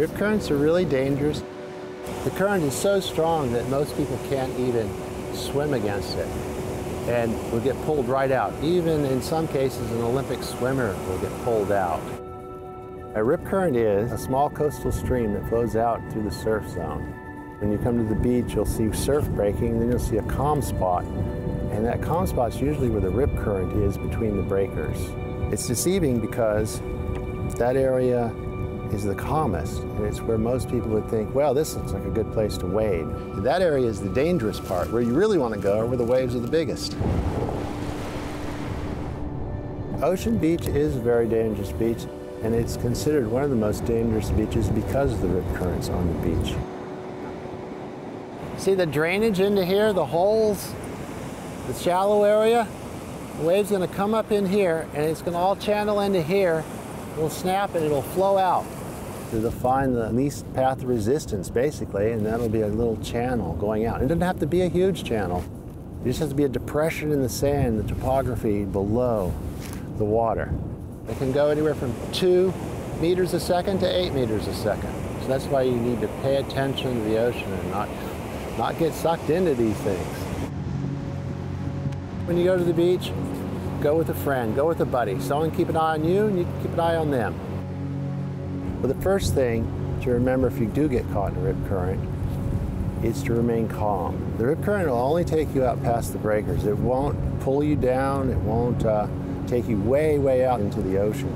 Rip currents are really dangerous. The current is so strong that most people can't even swim against it and will get pulled right out. Even in some cases, an Olympic swimmer will get pulled out. A rip current is a small coastal stream that flows out through the surf zone. When you come to the beach, you'll see surf breaking, then you'll see a calm spot. And that calm spot is usually where the rip current is between the breakers. It's deceiving because that area is the calmest, and it's where most people would think, well, this looks like a good place to wade. That area is the dangerous part. Where you really want to go where the waves are the biggest. Ocean Beach is a very dangerous beach, and it's considered one of the most dangerous beaches because of the rip currents on the beach. See the drainage into here, the holes, the shallow area? The wave's gonna come up in here, and it's gonna all channel into here. It'll snap and it'll flow out to find the least path of resistance, basically, and that'll be a little channel going out. It doesn't have to be a huge channel. It just has to be a depression in the sand, the topography below the water. It can go anywhere from two meters a second to eight meters a second. So that's why you need to pay attention to the ocean and not, not get sucked into these things. When you go to the beach, go with a friend, go with a buddy. Someone keep an eye on you and you keep an eye on them. But the first thing to remember if you do get caught in a rip current is to remain calm. The rip current will only take you out past the breakers. It won't pull you down. It won't uh, take you way, way out into the ocean.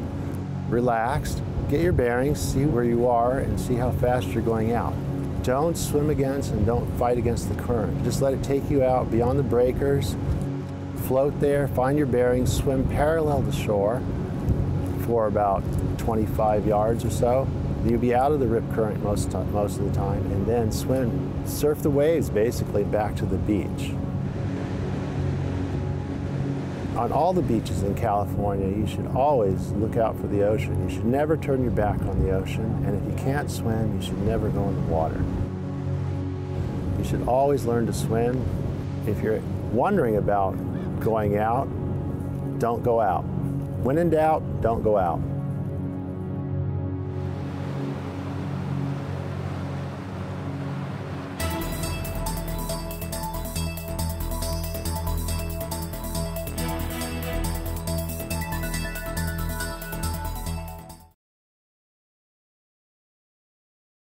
Relaxed, get your bearings, see where you are, and see how fast you're going out. Don't swim against and don't fight against the current. Just let it take you out beyond the breakers. Float there, find your bearings, swim parallel to shore for about 25 yards or so. You'll be out of the rip current most, most of the time and then swim, surf the waves basically back to the beach. On all the beaches in California, you should always look out for the ocean. You should never turn your back on the ocean, and if you can't swim, you should never go in the water. You should always learn to swim. If you're wondering about going out, don't go out. When in doubt, don't go out.